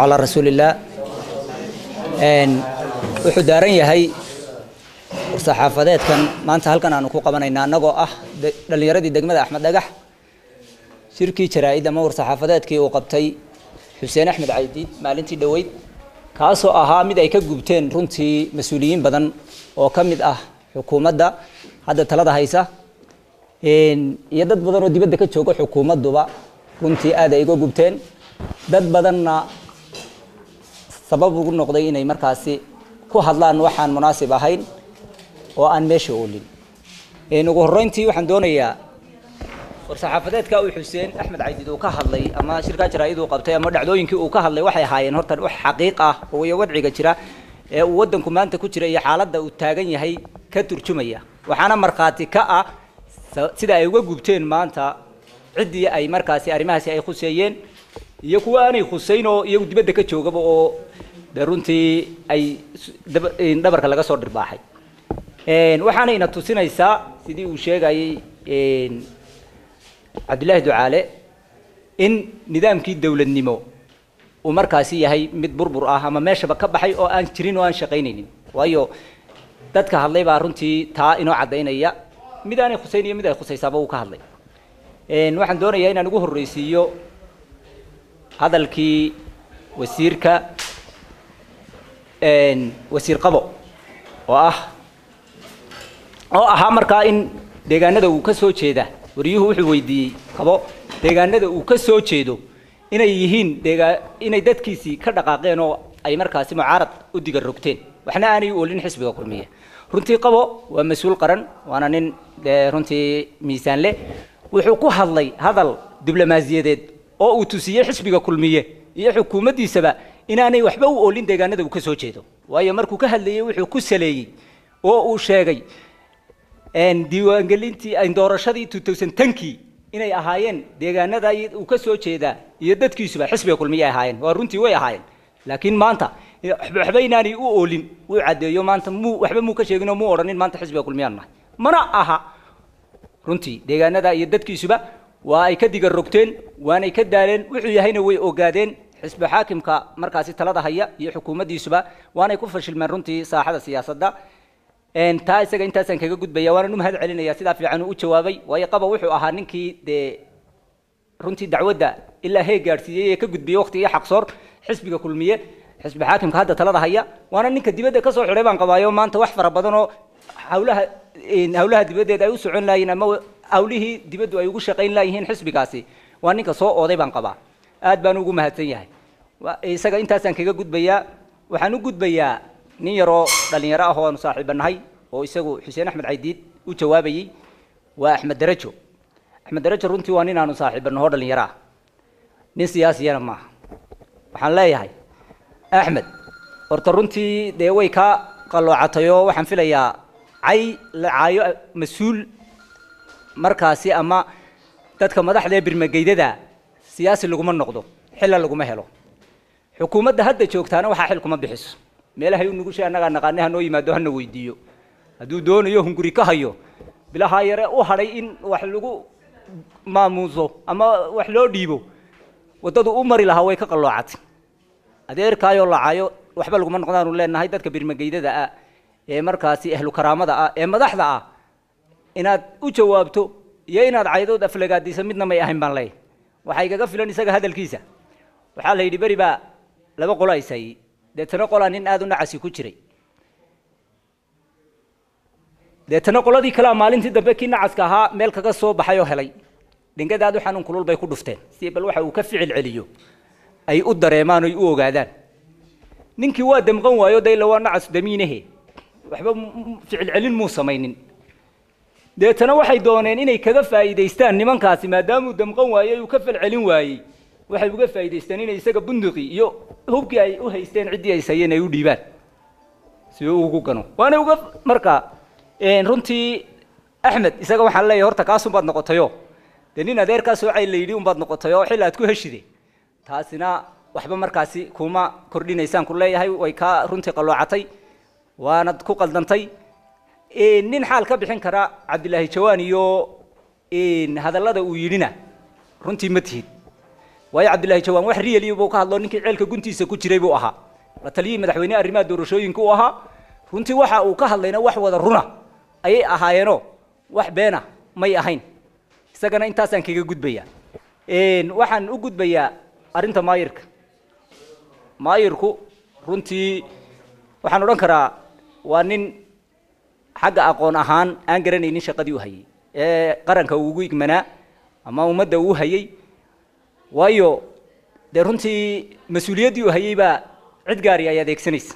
calaa rasuulillaah wuxuu daaran yahay saxaafadeedkan. Maanta halkan aanu ku qabanayna annagoo ah dhallinyaradii degmada axmed dhagax. Shirkii jaraa-id ama war-saxaafadeedkii uu qabtay xuseen axmed caydiid maalintii dhoweyd. Kaasoo ahaa mid ay ka gubteen runtii mas'uuliyiin badan oo ka mid ah xukuumadda. Hadda talada haysa. Iyo dad badan oo dibadda ka jooga xukuumadduba runtii aad ay uga gubteen. Dad badanna sabab ugu noqday inay markaasi ku hadlaan waxaan munaasib ahayn oo aan meesha oolin. Ugu horreyntii waxaan doonayaa war-saxaafadeedka uu xuseen axmed caydiid uu ka hadlay ama shirkaa jaraa-id uu qabtay ama dhacdooyinkii uu ka hadlay waxay ahaayeen horta wax xaqiiq ah iyo wadciga jira ee uu waddanku maanta ku jira iyo xaaladda uu taagan yahay ka turjumaya. Waxaana markhaati ka ah sida ay uga gubteen maanta ciddii ay markaasi arrimahaasi ay khuseeyeen iyo kuwa aanay khuseyn oo iyagu dibadda ka joogaba oo de runtii ay dhabarka laga soo dhirbaaxay waxaana ina tusinaysaa sidii uu sheegayey cabdillaahi ducaale in nidaamkii dowladnimo uu markaasi yahay mid burbur ah ama meeshaba ka baxay oo aan jirin oo aan shaqaynaynin. Waayo dadka hadlay baa runtii taa inoo caddaynaya mid aanay khuseyn iyo mid ay khusaysaaba uu ka hadlay. Waxaan doonayaa inaan ugu horreysiiyo hadalkii wasiirka wasiir qabo oo ah oo ahaa markaa in deegaanada uu ka soo jeeda. Wariyuhu wuxuu weydiiyey qabo deegaanada uu ka soo jeedo inay yihiin deegaa inay dadkiisii ka dhaqaaqeen oo ay markaasi mucaarad u diga rogteen. Waxna aanay u olin xisbiga kulmiye runtii qabo waa mas'uul qaran waana nin dee runtii miisaan leh wuxuu ku hadlay hadal diblomaasiyadeed oo uu tusiyey xisbiga kulmiye iyo xukuumaddiisaba inaanay waxba u oolin deegaanada uu ka soo jeedo waayo markuu ka hadlayey wuxuu ku saleeyey oo uu sheegay diiwaangelintii doorashadii tenkii inay ahaayeen deegaanada uu ka soo jeedaa iyo dadkiisuba xisbiga kulmiye ay ahaayeen waa runtii way ahaayeen laakiin maanta waxba inaanay u oolin wuu caddeeyo maanta muu waxba muu ka sheegin oo muu odhanin maanta xisbiga kulmiyaan nahay mana aha runtii deegaanada iyo dadkiisuba waa ay ka diga rogteen waanay ka daaleen wuxuu yahayna way ogaadeen. Xisbi xaakimka markaasi talada haya iyo xukuumaddiisuba waanay ku fashilmeen runtii saaxada siyaasadda. Taa isaga intaasaan kaga gudbaya waana u mahad celinaya sidaa fiican uu u jawaabay. Waayo qaba wuxuu ahaa ninkii dee runtii dacwadda ilaa hee gaadhsiiyey ee ka gudbiyey waqtigii xaqsoor xisbiga kulmiye. Xisbi xaakimka hadda talada haya waana ninka dibadda ka soo xidhay baan qabaayo. Maanta wax fara badan oo hawlaha hawlaha dibaddeed ay u socon laayiin ama hawlihii dibaddu ay ugu shaqayn laayihiin xisbigaasi waa ninka soo ooday baan qabaa aad baan ugu mahadsan yahay isaga intaasaan kaga gudbayaa waxaan u gudbayaa nin yaroo dhallinyaro ah oo aanu saaxiiba nahay oo isagu xuseen axmed caydiid u jawaabayey waa axmed darajo axmed darajo runtii waa nin aanu saaxiiba naho dhallinyaro ah nin siyaasiyana maaha waxaan leeyahay axmed horta runtii dee way kaa qalloocatay oo waxaan filayaa cay la caayo mas-uul markaasi ama dadka madaxda ee birmageydada siyaasi laguma noqdo xilla laguma helo. Xukuumadda hadda joogtaana waxaa xil kuma bixiso. Meelahay u nugushay annagaa naqaane hanoo yimaado hana weydiiyo. Hadduu doonayo hunguri ka hayo bilahaa yare u hadhay in wax lagu maamuuso ama wax loo dhiibo waddadu u mari lahaa way ka qalloocatay. Adeerkaayoo lacaayo waxba laguma noqdaanu leenahay dadka birmageydada ah ee markaasi ahlu karaamada ah ee madaxda ah inaad u jawaabto iyo inaad caydood aflagaadiso midna may ahayn baan leeyahy waxaa igaga filan isaga hadalkiisa waxaa la yidhi beri baa laba qolo aysayey deetana qolaa nin aada u nacasi ku jiray deetana qoladii kalea maalintii dambe kii nacaska ahaa meel kaga soo baxay oo helay dhingada aad u xanuun kulul bay ku dhufteen si bal waxa uu ka ficil celiyo ay u dareemaan oy u ogaadaan ninkii waa damqan waayo dayla waa nacas damiinahe waxba ficil celin muu samaynin دهتنا واحد دونين إني كذا فائدة استان نمان قاسي ما دام ودم قوى يكفي العلم واي. واحد بقى فائدة استان إني سك بندقي. يو هو كي هو استان عدي يسيان يودي بات سو هو كانوا وأنا وقف مركا. إن رنتي أحمد إذا كان يهور تقاسم بعد نقطة يو دنينا دير كاسو عيل اللي يديهم نقطة يو حلا تكو هشدي. تاسنا وحبا مركاسي كوما كردي نيسان كلها هاي ويكا رنتي قلو وأنا تكو قلدنتي. Nin xaal ka bixin kara cabdilaahi jawaan iyo hadallada uu yidhina runtii ma tihid. Waayo cabdillaahi jawaan wax riyali buu ka hadlo ninkii ceelka guntiisa ku jiray buu ahaa. La taliyihii madaxweyne arrimaha doorashooyinka uu ahaa. Runtii waxa uu ka hadlayna wax wada runa ayay ahaayeenoo wax beena may ahayn. Isagana intaasaan kaga gudbayaa. Waxaan u gudbayaa arrinta maayirka. Maayirku runtii waxaan odhan karaa waa nin uu ugu igmanaa ama ummadda uu hayay waayo dee runtii mas-uuliyaddii uu hayay baa cid gaari ay adeegsanaysa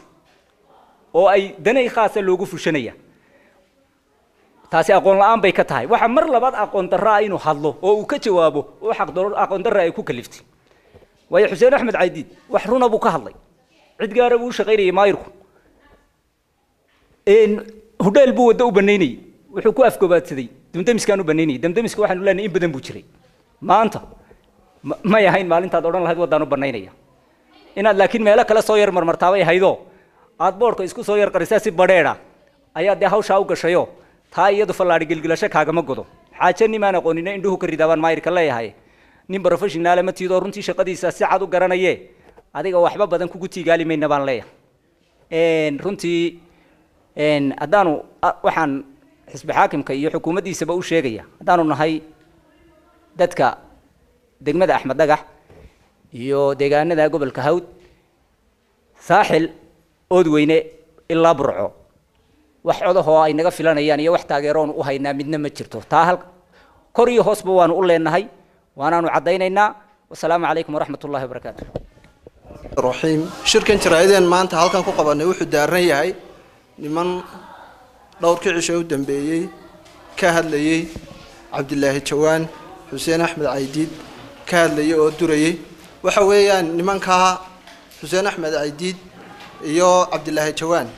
oo ay danay khaasa loogu fushanaya taasi aqoon la-aan bay ka tahay waxaa mar labaad aqoon darraa inuu hadlo oo uu ka jawaabo oo xaqdaro aqoon darra ay ku kaliftay waayo xuseen axmed caydiid wax runa buu ka hadlay cid gaara buu u shaqaynayay maayirku hudheel buu waddo u banaynayey wuxuu ku afgobaadsaday damdamiskaan u banaynayay damdamiska waxaanu leenahay in badan buu jiray maanta may ahayn maalintaad odhan lahayd waddaan u banaynaya inaad laakiin meelo kale soo yar marmartaabay ahaydoo aad boodhka isku soo yar qarisaa si badheedha ayaa dee hawshaa u gashayo taa iyadu fallaadhi gelgelasho kaagama godo xaaje nimaan aqoonina indhuhu ka ridaabaan maayirka leeyahay nin professionaale ma tiidoo runtii shaqadiisa si cad u garanaye adiga waxba badan kugu tiigaali mayna baan leeyahay runtii haddaanu waxaan xisbi xaakimka iyo xukuumaddiisaba u sheegaya haddaanu nahay dadka degmada axmed dhagax iyo deegaanada gobolka hawd saaxil oodweyne ilaa burco wax codahoo ay naga filanayaan iyo wax taageeroon u haynaa midna ma jirto taa hal kor iyo hoosba waanu u leenahay waanaanu caddaynaynaa wasalaamu calaykum waraxmat ullahi wabarakaatu raxiim shirkan jaraa'ideen maanta halkan ku qabanay wuxuu daaran yahay niman dhowrkii cisho u dambeeyey ka hadlayey cabdilaahi jawaan xuseen axmed caydiid ka hadlayay oo durayey. Waxa weeyaan nimankaa xuseen axmed caydiid iyo cabdilaahi jawaan.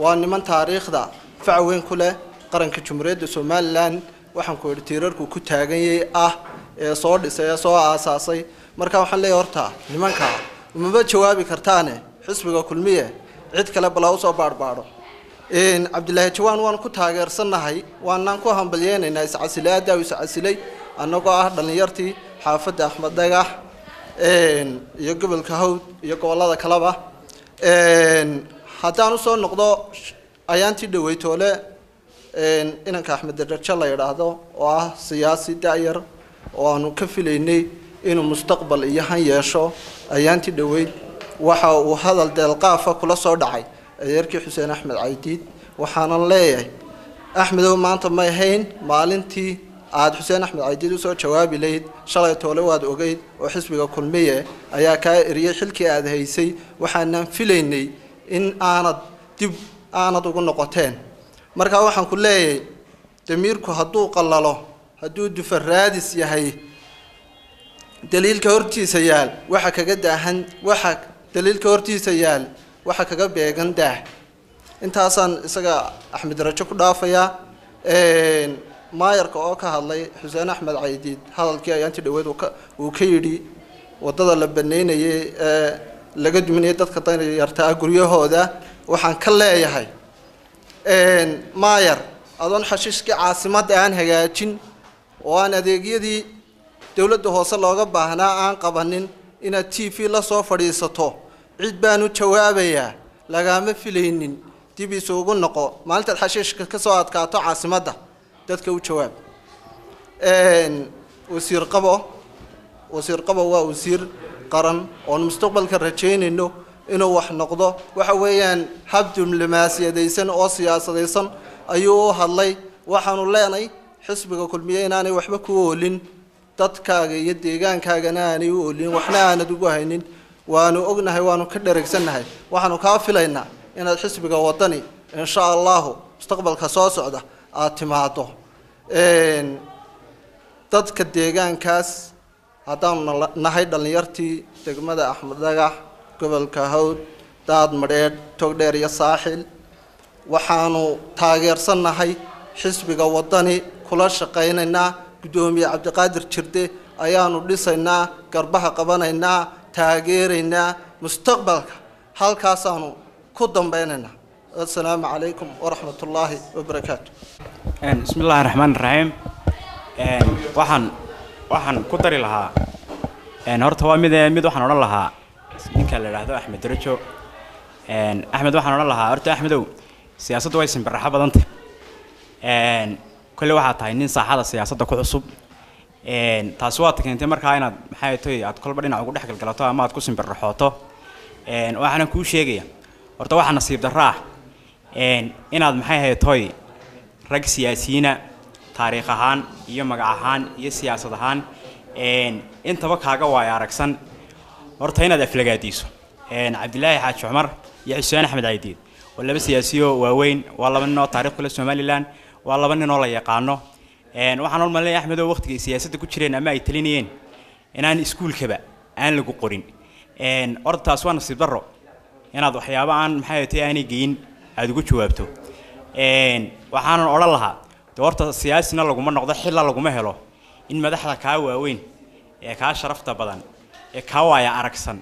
Waa niman taariikhda fac weyn ku leh qaranka jumhuuriyadda somalilan waxaan ku idhi tiirarku ku taaganyay ah ee soo dhisay ee soo aasaasay. Marka waxaan leeyahay horta nimanka umaba jawaabi kartaane xisbiga kulmiye cid kale balaa u soo baadhbaadho cabdilaahi jawaan waan ku taageersannahay. Waanaan ku hambalyeynaynaa iscasilaada u iscasilay annagoo ah dhallinyartii xaafadda axmed dhagax iyo gobolka hawd iyo gobollada kaleba. Haddaan u soo noqdo ayaantii dhaweytoole inanka axmed darajo la yidhaahdo oo ah siyaasi da-yar oo aanu ka filaynay inuu mustaqbal iyo han yeesho ayaantii dhaweyd waxa uu hadal deelqaafa kula soo dhacay adeerkii xuseen axmed caydiid waxaanan leeyahay axmedow maanta may ahayn maalintii aada xuseen axmed caydiid u soo jawaabi layd shalay toole waad ogeyd oo xisbiga kulmiye ayaa kaa eriyey xilkii aada haysay waxaanaan filaynay in aanad dib aanad ugu noqoteen. Markaa waxaan ku leeyahay damiirku hadduu qallalo hadduu dufaraadis yahay daliilka hortiisa yaal waxa kaga daahan waxa daliilka hortiisa yaal waxa kaga beegan daah. Intaasaan isaga axmed rajo ku dhaafayaa maayarka oo ka hadlay xuseen axmed caydiid. Hadalkii ayaantii dhaweed uu ka yidhi waddada la baneynayay ee laga duminayay dadka danyarta ah guryahooda waxaan ka leeyahay. Maayar adoon xashiishkii caasimadda aan hagaajin oo aan adeegyadii dowladda hoose looga baahnaa aan qabanin inaad t v la soo fadhiisato cid baanu jawaabayaa lagaama filaynin dib isugu noqo maalintaad xashiishka ka soo adkaato caasimadda dadka u jawaab. Wasiir qabo wasiir qabo waa wasiir qaran oon mustaqbalka rajaynayno inuu wax noqdo. Waxa weeyaan hab diblomaasiyadaysan oo siyaasadaysan ayuu u hadlay. Waxaanu leenay xisbiga kulmiye inaanay waxba ku oolin dadkaaga iyo deegaankaagana aanay u oolin waxna aanad ugu haynin waanu ognahay waanu ka dheregsannahay waxaanu kaa filaynaa inaad xisbiga wadani insha allahu mustaqbalka soo socda aada timaado dadka deegaankaas haddaanu nahay dhallinyartii degmada axmed dhagax gobolka hawd daad madheedh togdheer iyo saaxil waxaanu taageersannahay xisbiga wadani kula shaqaynaynaa. Guddoomiye cabdiqaadir jirde ayaanu dhisaynaa garbaha qabanaynaa taageeraynaa mustaqbalka. Halkaasaanu ku dambaynaynaa assalaamu calaykum waraxmat ullaahi wabarakaatu bismi illaahi raxmaan raxiim waxaan waxaan ku dari lahaa. Horta waa mid mid waxaan odhan lahaa. Ninka la idhaahdo axmed darajo axmed waxaan odhan lahaa horta axmedow siyaasaddu way simbiraxo badantay. Een kolle waxaa tahay nin saaxada siyaasadda ku cusub taasi waad keentay markaa inaad maxay aad kolba dhinac ugu dhex galgalato ama aad ku simbirraxooto. Waxaana kuu sheegaya horta waxaa nasiib darro een inaad maxay ahayd toy rag siyaasiyiina taariikh ahaan iyo magac ahaan iyo siyaasad ahaan intaba kaaga waaya aragsan. Horta inaad aflagaadiiso cabdilaahi xaaji cumar iyo xuseen axmed caydiid. Waa laba siyaasiyo waaweyn waa laba nin oo taariikh kule somalilan waa laba nin oo la yaqaano waxaan u malinaya axmed oo waqtigay siyaasadda ku jireen ama ay talinayeen inaan iskuulkaba aan lagu qorin. Een hortaas waa nasiib darro. Inaad waxyaabo aan maxay tahay aanay geyin aada ugu jawaabto. Waxaanan odhan lahaa de siyaasina laguma noqdo xilla laguma helo. In madaxda kaa waaweyn ee kaa sharafta badan ee kaa waaya aragsan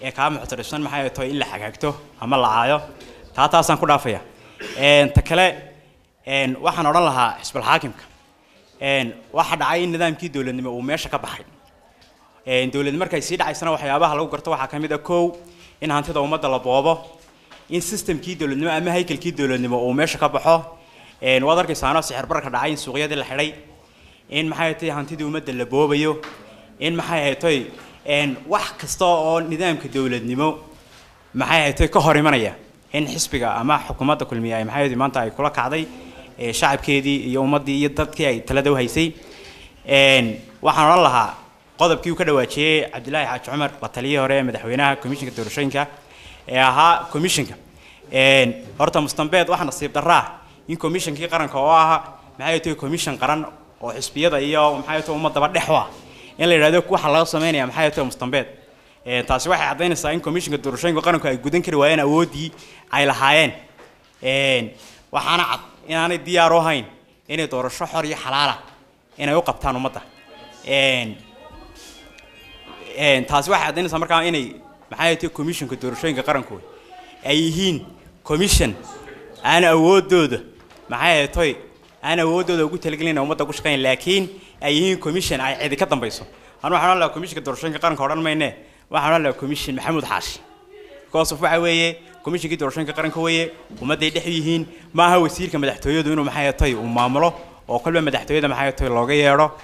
ee kaa muctarifsan maxay tahay in la xagaagto ama la caayo taa taasaan ku dhaafaya. Ta kale waxaan odhan lahaa xisbul xaakimka een waxa dhacay in nidaamkii dowladnimo uu meesha ka baxay. Een dowlad markay sii dhacaysana waxyaabaha lagu garto waxaa ka mid ah kow in hantida ummadda la boobo in systemkii dowladnimo ama haykalkii dowladnimo uu meesha ka baxo. Waad arkaysaanoo sixir bararka dhacay in suuqyadii la xidhay in maxay tahay hantidii ummadda la boobayo in maxay haytay wax kasta oo nidaamka dowladnimo maxay haytay ka hor imanaya in xisbiga ama xukuumadda kulmiya ay maxay maanta ay kula kacday shacabkeedii iyo ummaddii iyo dadkii ay talada u haysay een waxaan odhan lahaa qodobkii uu ka dhawaajiyey cabdilaahi xaaji cumar la taliyihii hore ee madaxweynaha komishinka doorashooyinka ee ahaa komishinka horta mustambeed waxaa nasiib darraa. In komishinkii qaranka oo ahaa maxay tahay komishin qaran oo xisbiyada iyo maxay tahay ummadaba dhex ah in la yidhahdo waxa laga sameynaya maxay tahay mustambeed ee taasi waxay caddaynaysaa in komishinka doorashooyinka qaranku ay gudan kari waayeen awooddii ay lahaayeen. Een waxaana cad inaanay diyaar u ahayn inay doorasho xor iyo xalaala inay u qabtaan ummadda taasi waxay caddaynaysaa markaa inay maxay tahay komishinka doorashooyinka qaranku ay yihiin commission aan awoodooda maxay tahay aan awoodooda ugu talagelin ummadda ku shaqeyn laakiin ay yihiin commission ay cidi ka dambayso anu waxaan odhan lahaa commissionka doorashooyinka qaranka odhan mayne waxaan odhan lahaa commission maxamuud xaashi because of waxa weeye كوميشن كيد ورشان كقرن كوية وما ده يدحيهين ما هو سير كمدحتوية دونه محياتي ومامله وكل ما مدحتوية ده محياتي لاجيره